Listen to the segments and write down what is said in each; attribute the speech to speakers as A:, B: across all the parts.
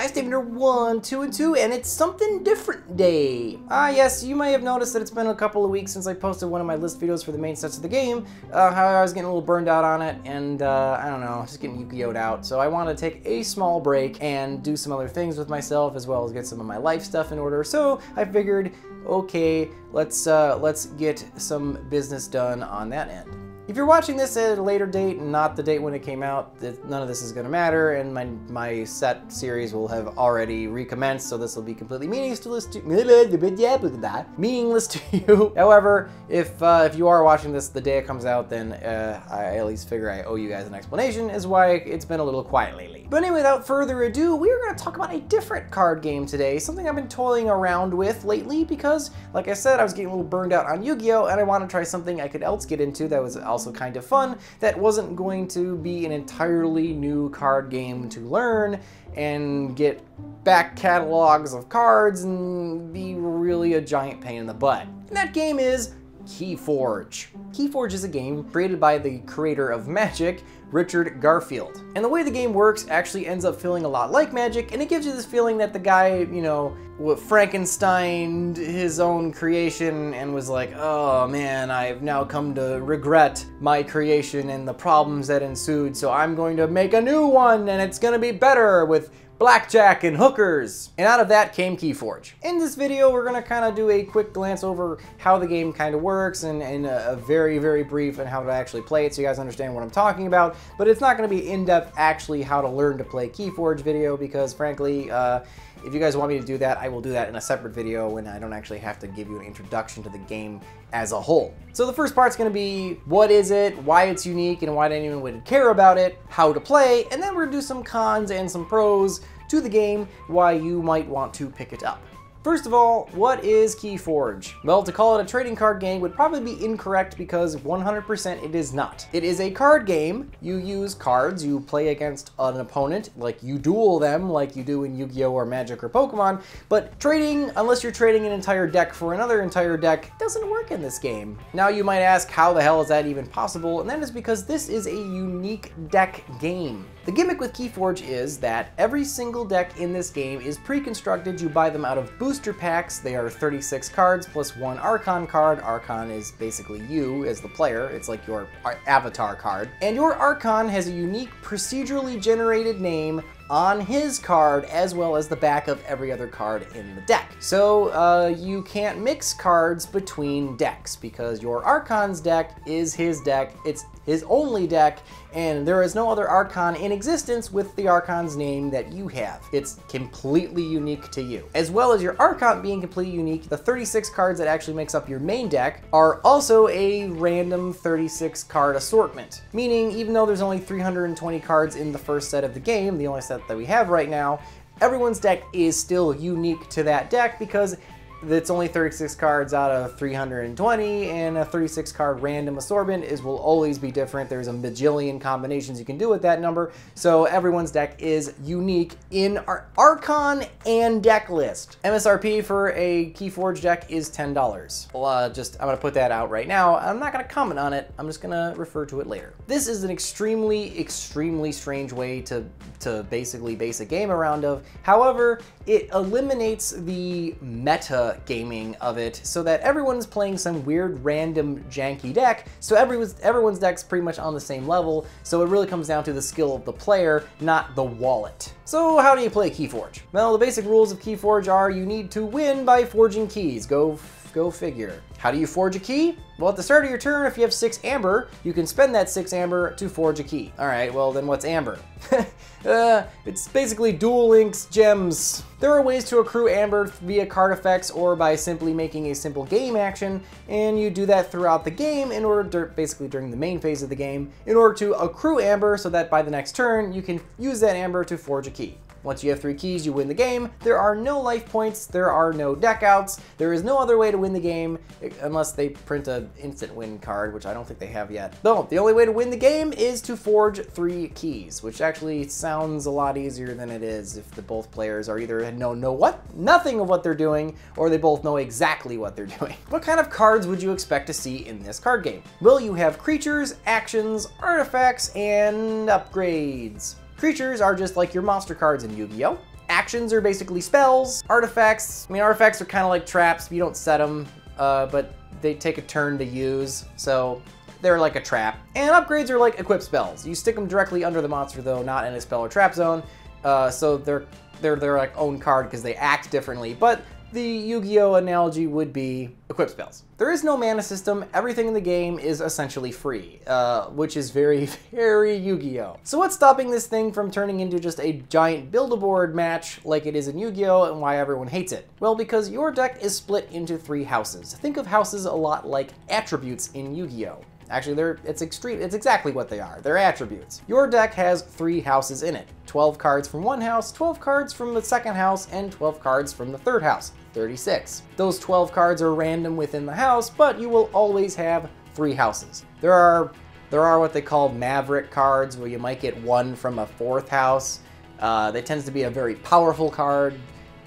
A: guys, David 1, 2, and 2, and it's something different day. Ah, yes, you may have noticed that it's been a couple of weeks since I posted one of my list videos for the main sets of the game. Uh, I was getting a little burned out on it, and uh, I don't know, just getting Yu-Gi-Oh'd out. So I want to take a small break and do some other things with myself, as well as get some of my life stuff in order. So I figured, okay, let's uh, let's get some business done on that end. If you're watching this at a later date and not the date when it came out, none of this is going to matter, and my, my set series will have already recommenced, so this will be completely meaningless to, meaningless to you. However, if uh, if you are watching this the day it comes out, then uh, I at least figure I owe you guys an explanation as why it's been a little quiet lately. But anyway, without further ado, we are going to talk about a different card game today, something I've been toying around with lately because, like I said, I was getting a little burned out on Yu-Gi-Oh! and I want to try something I could else get into that was also also kind of fun that wasn't going to be an entirely new card game to learn and get back catalogs of cards and be really a giant pain in the butt. And that game is Keyforge. Keyforge is a game created by the creator of Magic, Richard Garfield. And the way the game works actually ends up feeling a lot like Magic, and it gives you this feeling that the guy, you know, Frankenstein his own creation and was like, oh man, I've now come to regret my creation and the problems that ensued, so I'm going to make a new one and it's gonna be better with blackjack, and hookers. And out of that came Keyforge. In this video, we're gonna kind of do a quick glance over how the game kind of works and, and a, a, very, very brief and how to actually play it so you guys understand what I'm talking about. But it's not gonna be in-depth actually how to learn to play Keyforge video because frankly, uh, if you guys want me to do that, I will do that in a separate video when I don't actually have to give you an introduction to the game as a whole. So the first part's gonna be what is it, why it's unique, and why anyone would care about it, how to play, and then we're gonna do some cons and some pros to the game, why you might want to pick it up. First of all, what is Keyforge? Well, to call it a trading card game would probably be incorrect because 100% it is not. It is a card game. You use cards, you play against an opponent, like you duel them like you do in Yu-Gi-Oh! or Magic or Pokemon, but trading, unless you're trading an entire deck for another entire deck, doesn't work in this game. Now you might ask, how the hell is that even possible? And that is because this is a unique deck game. The gimmick with Keyforge is that every single deck in this game is pre-constructed. You buy them out of booster packs. They are 36 cards plus one Archon card. Archon is basically you as the player. It's like your avatar card. And your Archon has a unique procedurally generated name on his card as well as the back of every other card in the deck. So uh, you can't mix cards between decks because your Archon's deck is his deck, it's his only deck, and there is no other Archon in existence with the Archon's name that you have. It's completely unique to you. As well as your Archon being completely unique, the 36 cards that actually makes up your main deck are also a random 36 card assortment. Meaning, even though there's only 320 cards in the first set of the game, the only set that we have right now, everyone's deck is still unique to that deck because that's only 36 cards out of 320 and a 36 card random assortment is will always be different. There's a bajillion combinations you can do with that number. So everyone's deck is unique in our Archon and deck list. MSRP for a Keyforge deck is $10. Well, uh, just, I'm gonna put that out right now. I'm not gonna comment on it. I'm just gonna refer to it later. This is an extremely, extremely strange way to, to basically base a game around of. However, it eliminates the meta gaming of it so that everyone's playing some weird random janky deck. So everyone's, everyone's deck's pretty much on the same level. So it really comes down to the skill of the player, not the wallet. So how do you play Keyforge? Well, the basic rules of Keyforge are you need to win by forging keys. Go Go figure. How do you forge a key? Well, at the start of your turn, if you have six amber, you can spend that six amber to forge a key. All right, well then what's amber? uh, it's basically Duel Links gems. There are ways to accrue amber via card effects or by simply making a simple game action, and you do that throughout the game in order, basically during the main phase of the game, in order to accrue amber so that by the next turn, you can use that amber to forge a key. Once you have three keys, you win the game. There are no life points, there are no deck outs, there is no other way to win the game unless they print an instant win card, which I don't think they have yet. No, the only way to win the game is to forge three keys, which actually sounds a lot easier than it is if the both players are either know, know what, nothing of what they're doing, or they both know exactly what they're doing. What kind of cards would you expect to see in this card game? Will you have creatures, actions, artifacts, and upgrades. Creatures are just like your monster cards in Yu-Gi-Oh! actions are basically spells. Artifacts, I mean, artifacts are kind of like traps. You don't set them, uh, but they take a turn to use. So they're like a trap. And upgrades are like equip spells. You stick them directly under the monster though, not in a spell or trap zone. Uh, so they're they're their like own card because they act differently. But the Yu-Gi-Oh analogy would be equip spells. There is no mana system, everything in the game is essentially free, uh, which is very, very Yu-Gi-Oh! So what's stopping this thing from turning into just a giant Build-A-Board match like it is in Yu-Gi-Oh! and why everyone hates it? Well, because your deck is split into three houses. Think of houses a lot like attributes in Yu-Gi-Oh! Actually, they're it's extreme. It's exactly what they are. They're attributes. Your deck has three houses in it. 12 cards from one house, 12 cards from the second house, and 12 cards from the third house. 36. Those 12 cards are random within the house, but you will always have three houses. There are there are what they call maverick cards, where you might get one from a fourth house. Uh, that tends to be a very powerful card.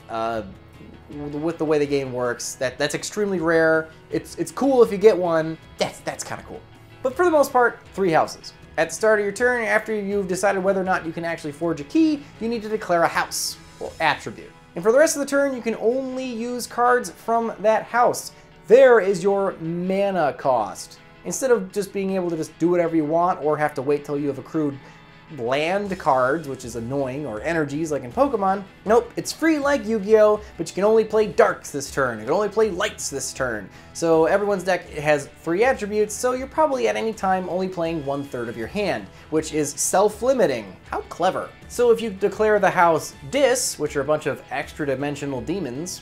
A: Uh, with the way the game works, that that's extremely rare. It's it's cool if you get one. That's that's kind of cool. But for the most part, three houses. At the start of your turn, after you've decided whether or not you can actually forge a key, you need to declare a house, or attribute. And for the rest of the turn, you can only use cards from that house. There is your mana cost. Instead of just being able to just do whatever you want or have to wait till you have accrued land cards, which is annoying, or energies like in Pokemon. Nope, it's free like Yu-Gi-Oh!, but you can only play darks this turn. You can only play lights this turn. So everyone's deck has three attributes, so you're probably at any time only playing one third of your hand, which is self-limiting. How clever. So if you declare the house Dis, which are a bunch of extra dimensional demons,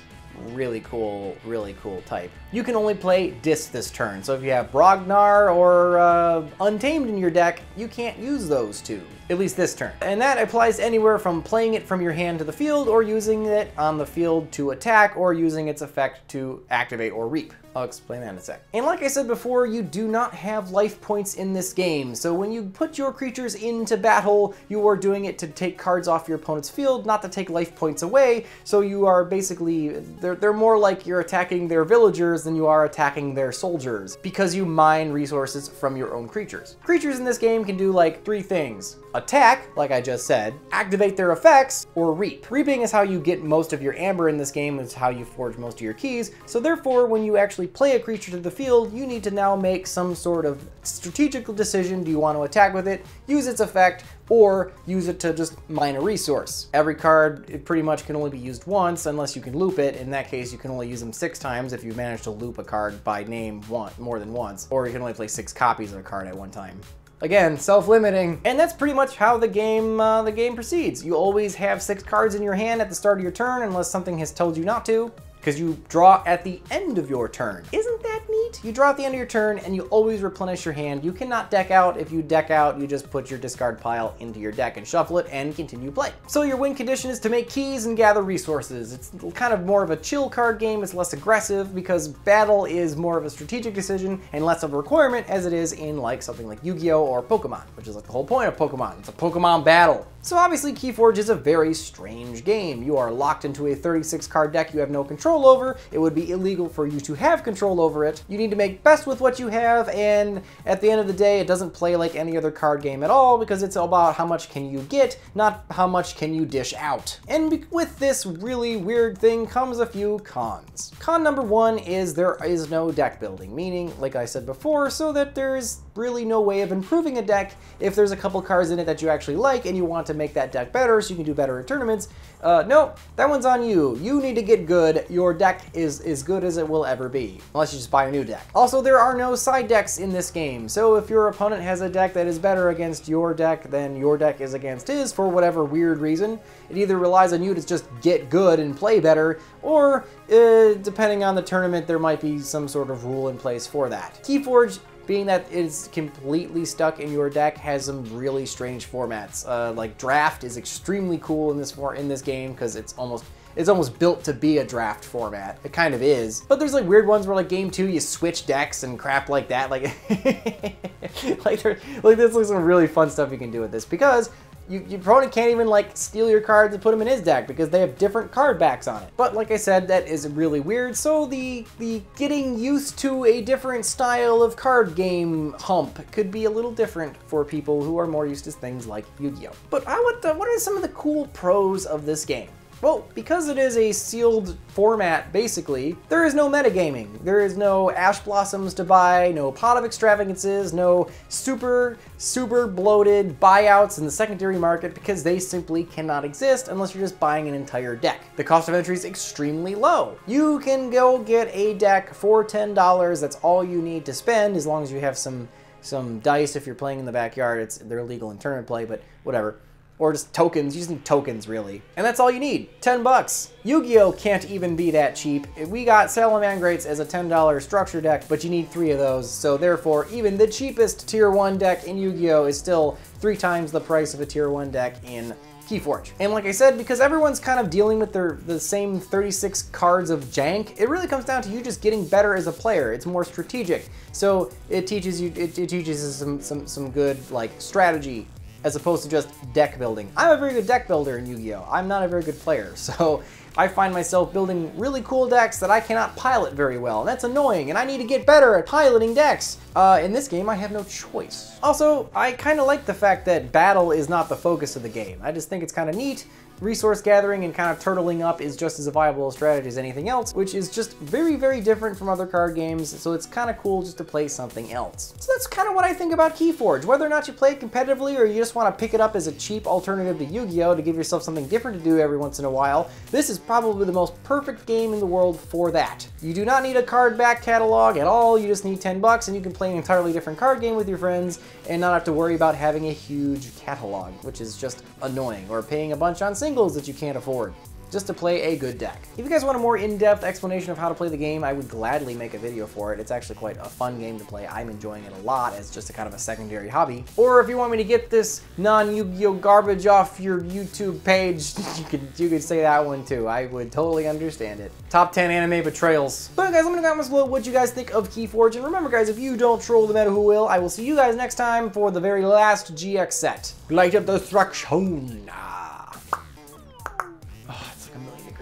A: really cool, really cool type. You can only play Dis this turn, so if you have Brobnar or uh, Untamed in your deck, you can't use those two, at least this turn. And that applies anywhere from playing it from your hand to the field, or using it on the field to attack, or using its effect to activate or reap. I'll explain that in a sec. And like I said before, you do not have life points in this game, so when you put your creatures into battle, you are doing it to take cards off your opponent's field, not to take life points away, so you are basically, they're, they're more like you're attacking their villagers than you are attacking their soldiers, because you mine resources from your own creatures. Creatures in this game can do like three things. Attack, like I just said, activate their effects, or reap. Reaping is how you get most of your amber in this game, it's how you forge most of your keys, so therefore when you actually play a creature to the field, you need to now make some sort of strategical decision. Do you want to attack with it, use its effect, or use it to just mine a resource. Every card, it pretty much can only be used once unless you can loop it. In that case, you can only use them six times if you manage to loop a card by name one, more than once, or you can only play six copies of a card at one time. Again, self-limiting. And that's pretty much how the game uh, the game proceeds. You always have six cards in your hand at the start of your turn unless something has told you not to because you draw at the end of your turn. Isn't that You draw at the end of your turn and you always replenish your hand. You cannot deck out. If you deck out, you just put your discard pile into your deck and shuffle it and continue play. So your win condition is to make keys and gather resources. It's kind of more of a chill card game. It's less aggressive because battle is more of a strategic decision and less of a requirement as it is in like something like Yu-Gi-Oh! or Pokemon, which is like the whole point of Pokemon. It's a Pokemon battle. So obviously Keyforge is a very strange game. You are locked into a 36 card deck you have no control over. It would be illegal for you to have control over it. You need to make best with what you have and at the end of the day it doesn't play like any other card game at all because it's about how much can you get, not how much can you dish out. And with this really weird thing comes a few cons. Con number one is there is no deck building, meaning, like I said before, so that there's really no way of improving a deck if there's a couple cards in it that you actually like and you want to make that deck better so you can do better in tournaments. Uh, no, that one's on you. You need to get good. Your deck is as good as it will ever be, unless you just buy a new deck. Also, there are no side decks in this game, so if your opponent has a deck that is better against your deck than your deck is against his for whatever weird reason, it either relies on you to just get good and play better, or uh, depending on the tournament, there might be some sort of rule in place for that. Keyforge being that it's completely stuck in your deck has some really strange formats. Uh, like draft is extremely cool in this for in this game because it's almost it's almost built to be a draft format. It kind of is. But there's like weird ones where like game two, you switch decks and crap like that. Like, like, like there's like some really fun stuff you can do with this because you, your opponent can't even like steal your cards and put them in his deck because they have different card backs on it. But like I said, that is really weird. So the the getting used to a different style of card game hump could be a little different for people who are more used to things like Yu-Gi-Oh. But I would, uh, what are some of the cool pros of this game? Well, because it is a sealed format, basically, there is no metagaming. There is no Ash Blossoms to buy, no Pot of Extravagances, no super, super bloated buyouts in the secondary market because they simply cannot exist unless you're just buying an entire deck. The cost of entry is extremely low. You can go get a deck for $10. That's all you need to spend as long as you have some some dice if you're playing in the backyard. It's they're legal in tournament play, but whatever or just tokens, using tokens really. And that's all you need, 10 bucks. Yu-Gi-Oh can't even be that cheap. We got Salamangreats as a $10 structure deck, but you need three of those. So therefore, even the cheapest tier one deck in Yu-Gi-Oh is still three times the price of a tier one deck in Keyforge. And like I said, because everyone's kind of dealing with their the same 36 cards of jank, it really comes down to you just getting better as a player. It's more strategic. So it teaches you, it, it teaches you some, some, some good like strategy, as opposed to just deck building. I'm a very good deck builder in Yu-Gi-Oh! I'm not a very good player, so I find myself building really cool decks that I cannot pilot very well, and that's annoying, and I need to get better at piloting decks. Uh, in this game, I have no choice. Also, I kind of like the fact that battle is not the focus of the game. I just think it's kind of neat resource gathering and kind of turtling up is just as a viable strategy as anything else, which is just very, very different from other card games, so it's kind of cool just to play something else. So that's kind of what I think about Keyforge. Whether or not you play it competitively or you just want to pick it up as a cheap alternative to Yu-Gi-Oh! to give yourself something different to do every once in a while, this is probably the most perfect game in the world for that. You do not need a card back catalog at all, you just need 10 bucks and you can play an entirely different card game with your friends and not have to worry about having a huge catalog, which is just annoying, or paying a bunch on singles that you can't afford just to play a good deck. If you guys want a more in-depth explanation of how to play the game, I would gladly make a video for it. It's actually quite a fun game to play. I'm enjoying it a lot as just a kind of a secondary hobby. Or if you want me to get this non-Yu-Gi-Oh garbage off your YouTube page, you could you could say that one too. I would totally understand it. Top 10 anime betrayals. But guys, let me know the comments below what you guys think of Keyforge. And remember guys, if you don't troll the meta, who will? I will see you guys next time for the very last GX set. Light of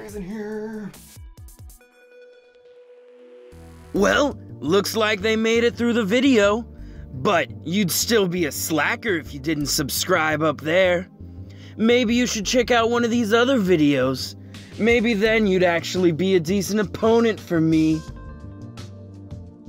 A: Destruction in here.
B: Well, looks like they made it through the video. But you'd still be a slacker if you didn't subscribe up there. Maybe you should check out one of these other videos. Maybe then you'd actually be a decent opponent for me.